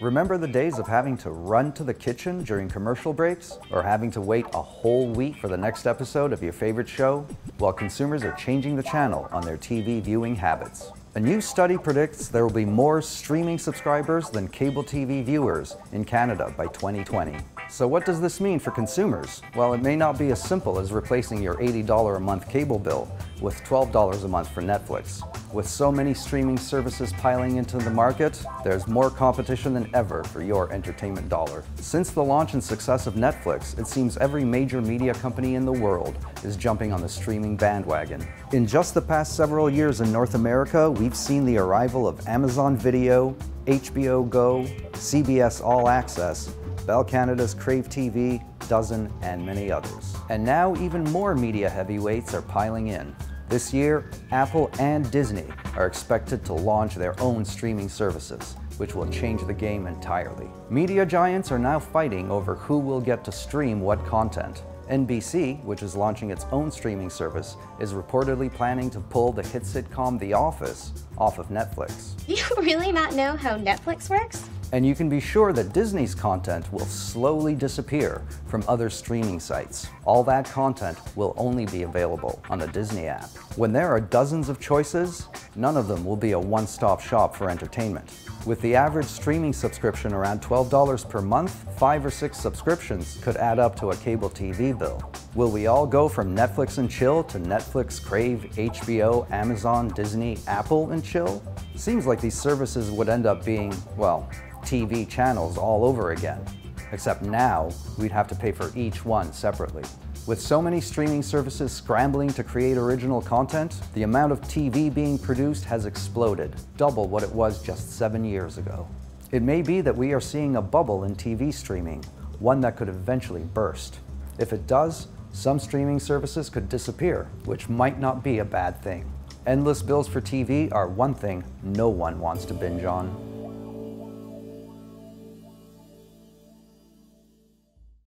Remember the days of having to run to the kitchen during commercial breaks? Or having to wait a whole week for the next episode of your favorite show? Well, consumers are changing the channel on their TV viewing habits. A new study predicts there will be more streaming subscribers than cable TV viewers in Canada by 2020. So what does this mean for consumers? Well, it may not be as simple as replacing your $80 a month cable bill with $12 a month for Netflix. With so many streaming services piling into the market, there's more competition than ever for your entertainment dollar. Since the launch and success of Netflix, it seems every major media company in the world is jumping on the streaming bandwagon. In just the past several years in North America, we've seen the arrival of Amazon Video, HBO Go, CBS All Access, Bell Canada's Crave TV, DAZN, and many others. And now even more media heavyweights are piling in. This year, Apple and Disney are expected to launch their own streaming services, which will change the game entirely. Media giants are now fighting over who will get to stream what content. NBC, which is launching its own streaming service, is reportedly planning to pull the hit sitcom The Office off of Netflix. You really not know how Netflix works? And you can be sure that Disney's content will slowly disappear from other streaming sites. All that content will only be available on the Disney app. When there are dozens of choices, none of them will be a one-stop shop for entertainment. With the average streaming subscription around $12 per month, five or six subscriptions could add up to a cable TV bill. Will we all go from Netflix and chill to Netflix, Crave, HBO, Amazon, Disney, Apple and chill? Seems like these services would end up being, well, TV channels all over again. Except now, we'd have to pay for each one separately. With so many streaming services scrambling to create original content, the amount of TV being produced has exploded, double what it was just seven years ago. It may be that we are seeing a bubble in TV streaming, one that could eventually burst. If it does, some streaming services could disappear, which might not be a bad thing. Endless bills for TV are one thing no one wants to binge on.